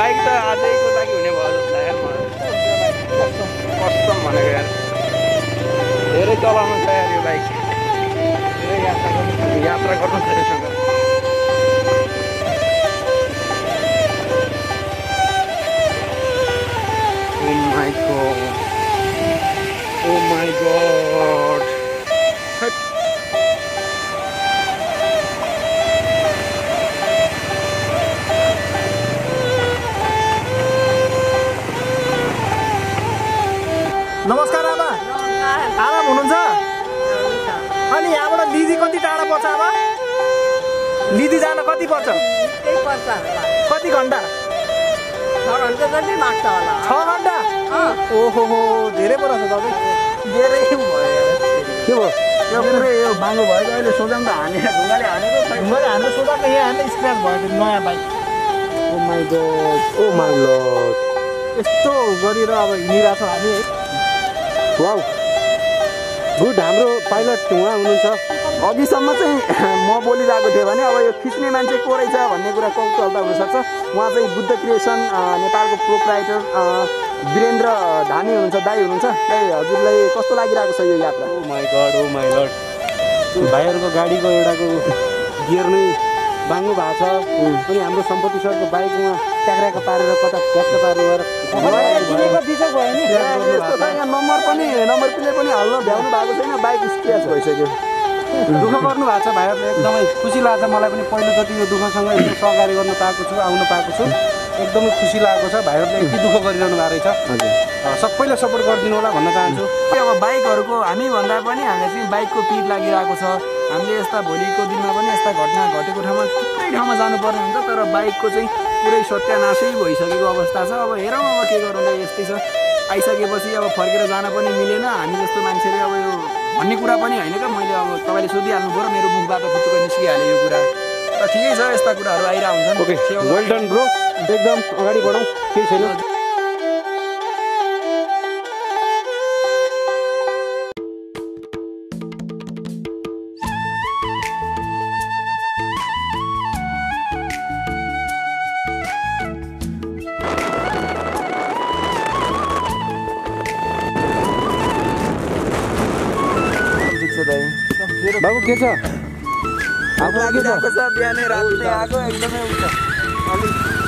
Bike त आजैको लागि हुने भयो जस्तो लाग्यो कस्टम भनेको यार। धेरै चलाउनु छ यार यो बाइक। धेरै यात्रा गर्नु यात्रा गर्नु छ। लिदी जान कति पर्छ? पर्छ कति घन्टा? छ घन्टा ओहो हो धेरै पो रहेछ तपाईँ। धेरै भयो। के भयो? यो पुरै यो बाङ्गो भएको अहिले सोझाम त हानेर ढुङ्गाले हानेको खै मैले हाम्रो सोधाएको यहाँ हान्ने स्क्र्याच भयो त्यो नयाँ bike oh my god oh my lord यस्तो गरेर अब हिँडिरहेको छौँ हामी है। वाउ गुड हाम्रो पाइलट उहाँ हुनुहुन्छ। अघिसम्म चाहिँ म बोलिरहेको थिएँ भने अब यो खिच्ने मान्छे को रहेछ भन्ने कुरा कौतुहलता हुनसक्छ उहाँ चाहिँ बुद्ध क्रिएसन नेपालको प्रोप्राइटर वीरेन्द्र धामी हुनुहुन्छ दाई हुनुहुन्छ। दाई हजुरलाई कस्तो लागिरहेको छ यो यात्रा? Oh my god oh my lord भाइहरूको गाडीको एउटाको गियर नै बाङ्गो भएको छ। अनि हाम्रो सम्पत्ति सरको बाइकमा ट्याक्राको पारेर कता ट्याक्क पारेर नम्बर पनि नम्बर प्लेट पनि हाल्न भ्याउनु भएको छैन बाइक स्क्र्याच भइसक्यो। दुःख गर्नु भएको छ भाइहरूले एकदमै खुसी लाग्छ। मलाई पनि पहिलोचोटि यो दुःखसँग एकदम सहकारी गर्न पाएको छु आउनु पाएको छु। एकदमै खुसी लागेको छ। भाइहरूले यति दुःख गरिरहनु भएको रहेछ। सबैले सपोर्ट गरिदिनु होला भन्न चाहन्छु। अब बाइकहरूको हामी भन्दा पनि हामीलाई चाहिँ बाइकको पिर लागिरहेको छ। हामीले यस्ता भोलिको दिनमा पनि यस्ता घटना घटेको ठाउँमा थुप्रै ठाउँमा जानुपर्ने हुन्छ तर बाइकको चाहिँ पुरै सत्यानाशै भइसकेको अवस्था छ। अब हेरौँ अब के गरौँ त यस्तै छ। आइसकेपछि अब फर्केर जान पनि मिलेन। हामी जस्तो मान्छेले अब यो भन्ने कुरा पनि होइन क्या। मैले अब तपाईँले सोधिहाल्नु पऱ्यो मेरो मुखबाट फुचुक निस्किहाल्यो यो कुरा। र ठिकै छ यस्ता कुराहरू आइरहेको हुन्छन् ओके वेल डन ब्रो एकदम अगाडि बढौँ केही छैन। बाबु के छ? आफू लागि गएको छ बिहानै रातले आएको एकदमै हुन्छ नटेको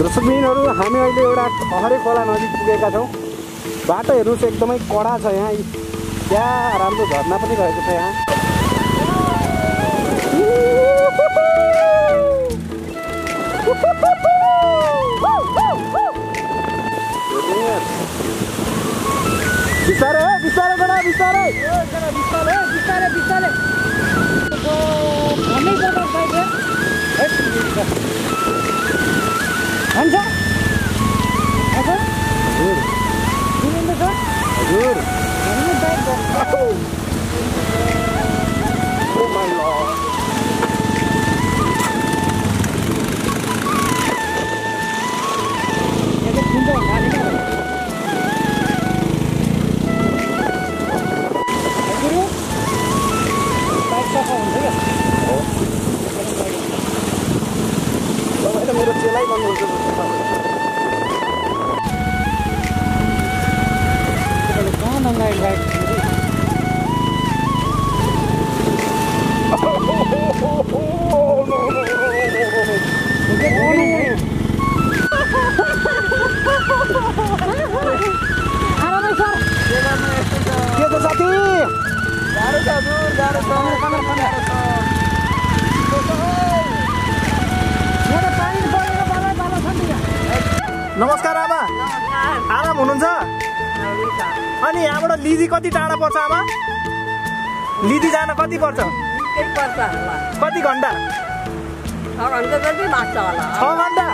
दर्शकबिनहरू हामी अहिले एउटा खहरे खोला नजिक पुगेका छौँ। बाटो हेर्नुहोस् एकदमै कडा छ यहाँ। क्या राम्रो झर्ना पनि रहेको छ यहाँ। बिस्तारै बिस्तारै बिस्तारै बिस्तारै बिस्तारै बिस्तारै। Satu. Baru satu, baru satu. Kamera, kamera, kamera. नमस्कार आमा। आराम हुनुहुन्छ? अनि यहाँबाट लिदी कति टाढा पर्छ आमा? लिदी जान कति पर्छ? कति घन्टा? छ घन्टा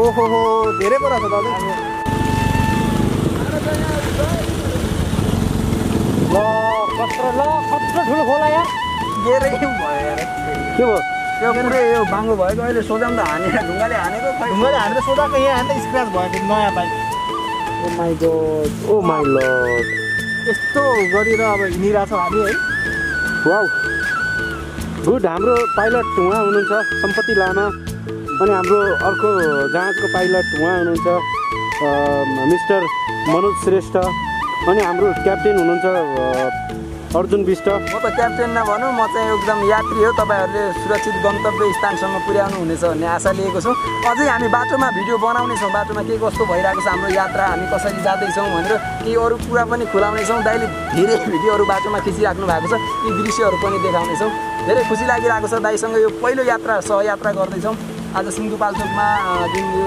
ओहो हो धेरै पर्छ दाजु ल कत्रो ल कत्रो ठुलो खोला यार। के भयो? यो पुरै यो बाङ्गो भएको अहिले सोझाम त हानेर ढुङ्गाले हानेको ढुङ्गाले हामीले सोधाएको यहाँ हान्दा स्क्राच भयो त्यो नयाँ bike oh my god oh my lord यस्तो गरेर अब हिँडिरहेछौँ हामी है। वाउ गुड हाम्रो पाइलट उहाँ हुनुहुन्छ सम्पत्ति लामा। अनि हाम्रो अर्को जहाजको पाइलट उहाँ हुनुहुन्छ मिस्टर मनोज श्रेष्ठ। अनि हाम्रो क्याप्टेन हुनुहुन्छ अर्जुन विष्ट। म त क्याप्टेन नभनौँ म चाहिँ एकदम यात्री हो। तपाईँहरूले सुरक्षित गन्तव्य स्थानसम्म पुर्याउनु हुनेछ भन्ने आशा लिएको छौँ। अझै हामी बाटोमा भिडियो बनाउनेछौँ। बाटोमा के कस्तो भइरहेको छ हाम्रो यात्रा हामी कसरी जाँदैछौँ भनेर केही अरू कुरा पनि खुलाउनेछौँ। दाइले धेरै भिडियोहरू बाटोमा खिचिराख्नु भएको छ। यी दृश्यहरू पनि देखाउनेछौँ। धेरै खुसी लागिरहेको छ दाइसँग यो पहिलो यात्रा सहयात्रा गर्दैछौँ। आज सिन्धुपाल्चोकमा जुन यो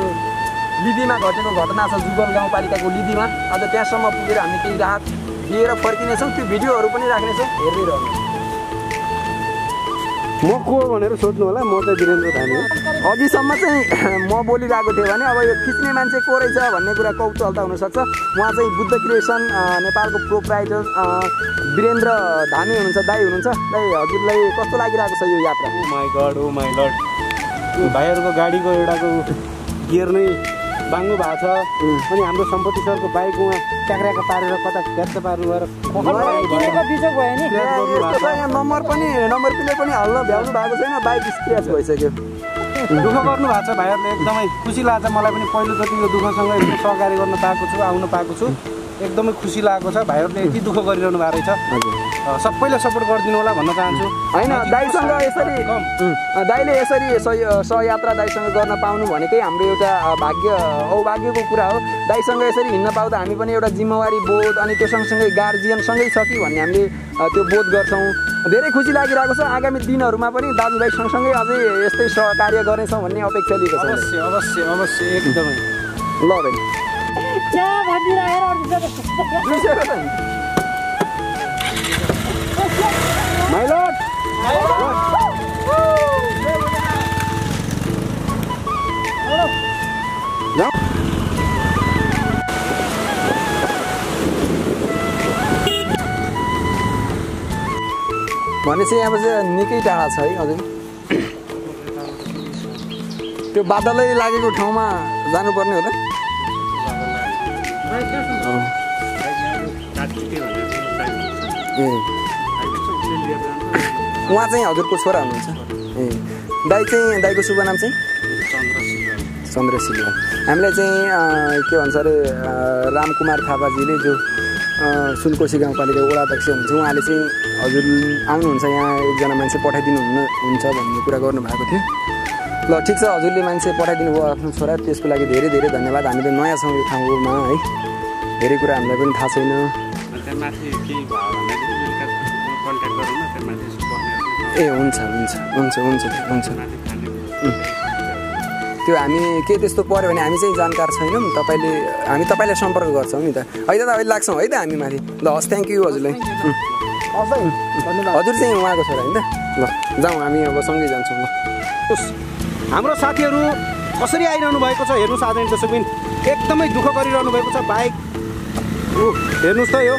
लिदीमा घटेको घटना छ जुगल गाउँपालिकाको लिदीमा आज त्यहाँसम्म पुगेर हामी केही राहत दिएर फर्किनेछौँ त्यो भिडियोहरू पनि राख्नेछौँ हेर्दै रहनु। म को हो भनेर सोध्नु होला म चाहिँ वीरेन्द्र धामी हो। अघिसम्म चाहिँ म बोलिरहेको थिएँ भने अब यो खिच्ने मान्छे को रहेछ भन्ने कुरा कौतुहलता हुनसक्छ। उहाँ चाहिँ बुद्ध क्रिएसन नेपालको प्रोप्राइटर वीरेन्द्र धामी हुनुहुन्छ दाई हुनुहुन्छ। दाई हजुरलाई कस्तो लागिरहेको छ यो यात्रा? Oh my god oh my lord भाइहरूको गाडीको एउटाको गियर नै बाङ्गो भएको छ। अनि हाम्रो सम्पत्ति सरको बाइक उहाँ ट्याक्राको पारेर कता यस्तो छ। यहाँ नम्बर पनि नम्बर प्लेट पनि हल्न भ्याउनु भएको छैन बाइक स्क्र्याच भइसक्यो। दुःख गर्नु भएको छ भाइहरूले एकदमै खुसी लाग्छ मलाई पनि। पहिलोचोटि यो दुःखसँग एकदम सहकारी गर्न पाएको छु आउनु पाएको छु। एकदमै खुसी लागेको छ। भाइहरूले यति दुःख गरिरहनु भएको रहेछ। सबैलाई सपोर्ट गरिदिनु होला भन्न चाहन्छु। होइन दाईसँग यसरी दाईले यसरी सह- सहयात्रा दाईसँग गर्न पाउनु भनेकै हाम्रो एउटा भाग्य औभाग्यको कुरा हो। दाईसँग यसरी हिँड्न पाउँदा हामी पनि एउटा जिम्मेवारी बोध अनि त्यो सँगसँगै गार्जियनसँगै छ कि भन्ने हामीले त्यो बोध गर्छौँ। धेरै खुसी लागिरहेको छ। आगामी दिनहरूमा पनि दाजुभाइ सँगसँगै अझै यस्तै सहकार्य गर्नेछौँ भन्ने अपेक्षा लिएको छ। अवश्य अवश्य अवश्य एकदमै। ल भाइ। भनेपछि यहाँ चाहिँ निकै टाढा छ है अझै त्यो बादलै लागेको ठाउँमा जानुपर्ने हो त? ए। उहाँ चाहिँ हजुरको छोरा हुनुहुन्छ। ए दाई चाहिँ दाईको शुभ नाम चाहिँ? चन्द्र सिलवा हामीलाई चाहिँ के भन्छ अरे रामकुमार थापाजीले जो अँ, सुनकोशी गाउँपालिका वडा अध्यक्ष हुनुहुन्छ उहाँले चाहिँ हजुर आउनुहुन्छ यहाँ एकजना मान्छे पठाइदिनु हुनु हुन्छ भन्ने कुरा गर्नुभएको थियो। ल ठिक छ हजुरले मान्छे पठाइदिनु भयो आफ्नो छोरा त्यसको लागि धेरै धेरै धन्यवाद। हामी त नयाँ छौँ यो ठाउँमा है। धेरै कुरा हामीलाई पनि थाहा छैन। ए हुन्छ हुन्छ हुन्छ हुन्छ हुन्छ। त्यो हामी के त्यस्तो पऱ्यो भने हामी चाहिँ जानकार छैनौँ। तपाईँले हामी तपाईँलाई सम्पर्क गर्छौँ नि त। है त अहिले लाग्छौँ है त हामी माथि। ल हस् थ्याङ्क यू हजुरलाई. हजुर चाहिँ उहाँको छोरा होइन त? ल जाउँ हामी अब सँगै जान्छौँ ल। होस्। हाम्रो साथीहरू कसरी आइरहनु भएको छ हेर्नुहोस् आदरणीय दर्शकबिन। एकदमै दुःख गरिरहनु भएको छ। बाइक हेर्नुहोस् त यो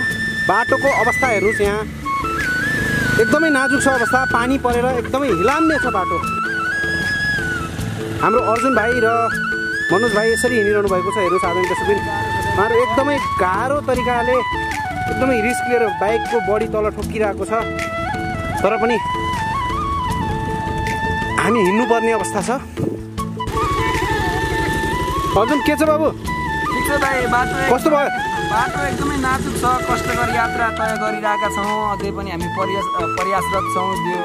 बाटोको अवस्था हेर्नुहोस् यहाँ। एकदमै नाजुक छ अवस्था पानी परेर एकदमै हिलाम्ने छ बाटो। हाम्रो अर्जुन भाइ र मनोज भाइ यसरी हिँडिरहनु भएको छ हेर्नुहोस् आदरणीय दर्शकबिन। उहाँहरू एकदमै गाह्रो तरिकाले एकदमै रिस्क लिएर बाइकको बडी तल ठोकिरहेको छ। तर पनि हामी हिँड्नुपर्ने अवस्था छ। अर्जुन के छ बाबु? कस्तो भयो? बाटो एकदमै नाजुक छ कष्टकर यात्रा तय गरिरहेका छौँ। अझै पनि हामी प्रयास प्रयासरत छौँ त्यो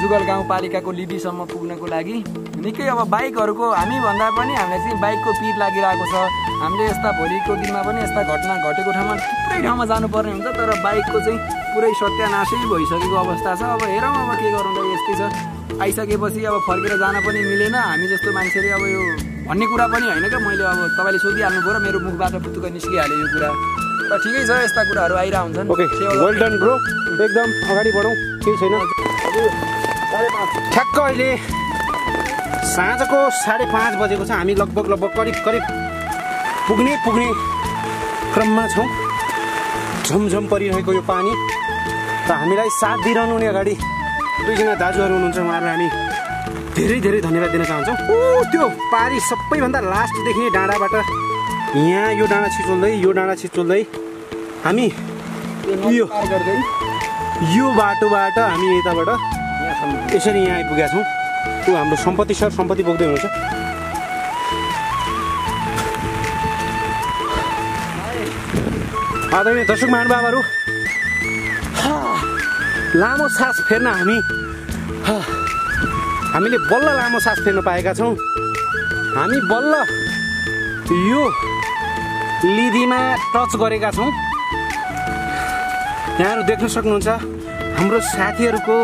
जुगल गाउँपालिकाको लिबीसम्म पुग्नको लागि। निकै अब बाइकहरूको हामी भन्दा पनि हामीलाई चाहिँ बाइकको पिर लागिरहेको छ। हामीले यस्ता भोलिको दिनमा पनि यस्ता घटना घटेको ठाउँमा थुप्रै ठाउँमा जानुपर्ने हुन्छ तर बाइकको चाहिँ पुरै सत्यानाशै भइसकेको अवस्था छ। अब हेरौँ अब के गरौँ यस्तै छ। आइसकेपछि अब फर्केर जान पनि मिलेन। हामी जस्तो मान्छेले अब यो भन्ने कुरा पनि होइन क्या। मैले अब तपाईँले सोधिहाल्नु भयो र मेरो मुखबाट पुत्तुक निस्किहाल्यो यो कुरा। र ठिकै छ यस्ता कुराहरू आइरहेको हुन्छन् ओके सेवा वेल डन ब्रो एकदम अगाडि बढौँ। केही छैन। ठ्याक्क अहिले साँझको साढे पाँच बजेको छ। हामी लगभग लगभग करिब करिब पुग्ने पुग्ने क्रममा छौँ। झमझम परिरहेको यो पानी। र हामीलाई साथ दिइरहनु हुने अगाडि। दुईजना दाजुहरू हुनुहुन्छ उहाँहरूलाई हामी धेरै धेरै धन्यवाद दिन चाहन्छौँ। ओ त्यो पारी सबैभन्दा लास्ट देख्ने डाँडाबाट यहाँ यो डाँडा छिचोल्दै यो डाँडा छिचोल्दै हामी यो यो बाटोबाट हामी यताबाट यसरी यहाँ आइपुगेका छौँ। ऊ हाम्रो सम्पत्ति सर सम्पत्ति बोक्दै हुनुहुन्छ। आदरणीय दर्शक महानुभावहरू लामो सास फेर्न हामी हामीले बल्ल लामो सास फेर्न पाएका छौँ। हामी बल्ल यो लिदीमा टच गरेका छौँ। यहाँहरू देख्न सक्नुहुन्छ हाम्रो साथीहरूको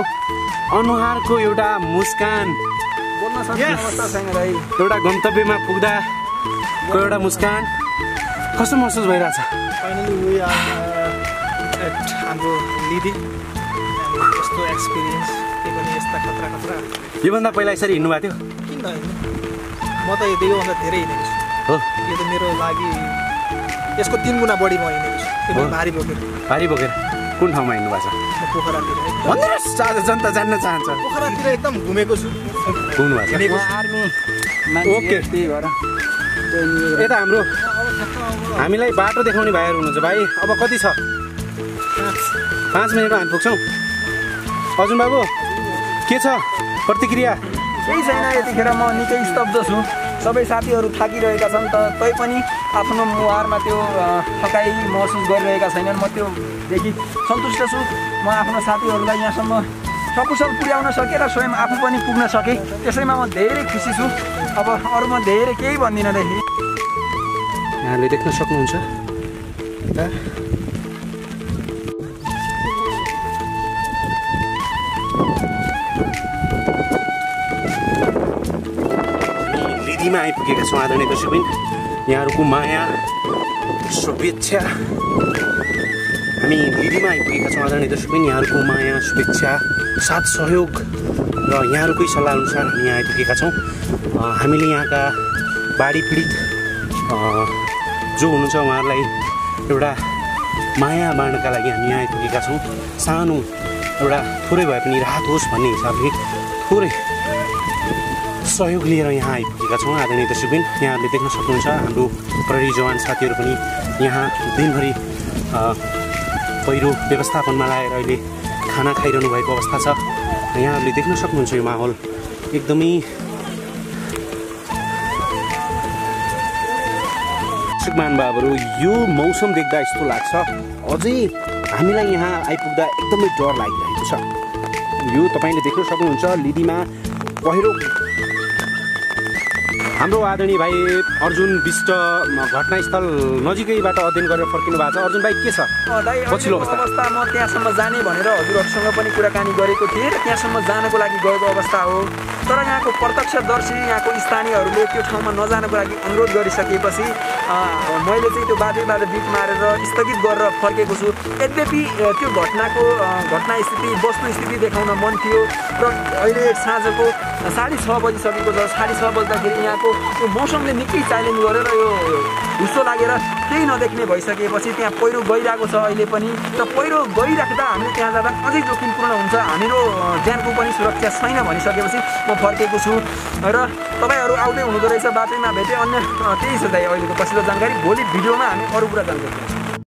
अनुहारको एउटा मुस्कान। एउटा गन्तव्यमा पुग्दाको एउटा मुस्कान? कस्तो महसुस भइरहेछ? फाइनली वी आर एट हाम्रो लिदी। यस्तो एक्सपिरियन्स त्यो पनि यस्ता खतरा खतरा योभन्दा पहिला यसरी हिँड्नु भएको थियो किन होइन म त योभन्दा धेरै हिँडेको छु हो यो त मेरो लागि यसको तिन गुणा बढी म हिँडेको छु। भारी बोकेर भारी बोकेर कुन ठाउँमा हिँड्नु भएको छ पोखरातिर आज जनता जान्न चाहन्छ पोखरातिर एकदम घुमेको छु घुम्नु भएको छ आर्मी ओके। त्यही भएर यता हाम्रो हामीलाई बाटो देखाउने भाइहरू हुनुहुन्छ भाइ अब कति छ पाँच मिनटमा हामी पुग्छौँ अर्जुन बाबु। के छ? प्रतिक्रिया? केही छैन यतिखेर म निकै स्तब्ध छु। सबै साथीहरू थाकिरहेका छन् त तैपनि आफ्नो मुहारमा त्यो थकाइ महसुस गरिरहेका छैनन्। म त्योदेखि सन्तुष्ट छु। म आफ्नो साथीहरूलाई यहाँसम्म सकुशल पुर्याउन सकेँ र स्वयं आफू पनि पुग्न सकेँ। त्यसैमा म धेरै खुसी छु। अब अरू म धेरै केही भन्दिनँ देखि यहाँले देख्न सक्नुहुन्छ। लिदीमा आइपुगेका छौँ आदरणीय दर्शकबिन। यहाँहरूको माया शुभेच्छा। हामी लिदीमा आइपुगेका छौँ आदरणीय दर्शकबिन यहाँहरूको माया शुभेच्छा साथ सहयोग र यहाँहरूकै सल्लाह अनुसार हामी यहाँ आइपुगेका छौँ। हामीले यहाँका बाढी पीडित जो हुनुहुन्छ उहाँहरूलाई एउटा माया बाँड्नका लागि हामी यहाँ आइपुगेका छौँ। सानो एउटा थोरै भए पनि राहत होस् भन्ने हिसाबले थोरै सहयोग लिएर यहाँ आइपुगेका छौँ। आदरणीय दर्शकबिन यहाँहरूले देख्न सक्नुहुन्छ हाम्रो प्रहरी जवान साथीहरू पनि यहाँ दिनभरि पहिरो व्यवस्थापनमा लगाएर अहिले खाना खाइरहनु भएको अवस्था छ। यहाँहरूले देख्न सक्नुहुन्छ यो माहौल एकदमै सुकमान बाबुहरू यो मौसम देख्दा यस्तो लाग्छ। अझै हामीलाई यहाँ आइपुग्दा एकदमै डर लागिरहेको छ। यो तपाईँले देख्न सक्नुहुन्छ। लिदीमा पहिरो। हाम्रो आदरणीय भाइ अर्जुन विष्ट घटनास्थल नजिकैबाट अध्ययन गरेर फर्किनु भएको छ। अर्जुन भाइ के छ? पछिल्लो अवस्था। म त्यहाँसम्म जाने भनेर हजुरहरूसँग पनि कुराकानी गरेको थिएँ र त्यहाँसम्म जानको लागि गएको अवस्था हो। तर यहाँको प्रत्यक्षदर्शी यहाँको स्थानीयहरूले त्यो ठाउँमा नजानको लागि अनुरोध गरिसकेपछि मैले चाहिँ त्यो बाटैबाट बिट मारेर स्थगित गरेर फर्केको छु। यद्यपि त्यो घटनाको घटना स्थिति वस्तुस्थिति देखाउन मन थियो र अहिले साँझको साढे छ बजिसकेको छ। साढे छ बज्दाखेरि यहाँको यो मौसमले निकै च्यालेन्ज गरेर यो हुस्सो लागेर केही नदेख्ने भइसकेपछि त्यहाँ पहिरो गइरहेको छ अहिले पनि। र पहिरो गइराख्दा हामीले त्यहाँ जाँदा अझै जोखिमपूर्ण हुन्छ। हाम्रो अ, ज्यानको पनि सुरक्षा छैन भनिसकेपछि म फर्केको छु। र तपाईँहरू आउँदै हुनुहुँदो रहेछ बाटैमा भेटेँ अन्य त्यही छ दाइ अहिलेको पछिल्लो जानकारी भोलि भिडियोमा हामी अरू कुरा जानकारी